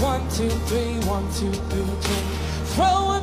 One, two, three, one, two, three, two. Throw it.